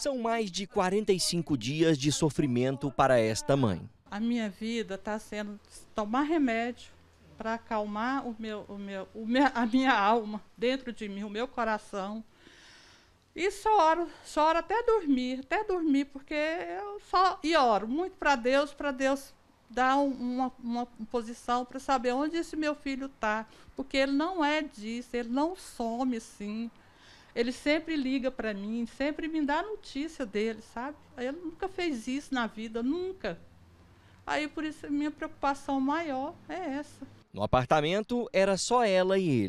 São mais de 45 dias de sofrimento para esta mãe. A minha vida está sendo tomar remédio para acalmar o meu, o meu, o meu, a minha alma dentro de mim, o meu coração. E choro, choro até dormir, até dormir, porque eu só e oro muito para Deus, para Deus dar uma, uma posição para saber onde esse meu filho está, porque ele não é disso, ele não some assim. Ele sempre liga para mim, sempre me dá notícia dele, sabe? Ele nunca fez isso na vida, nunca. Aí por isso a minha preocupação maior é essa. No apartamento era só ela e ele.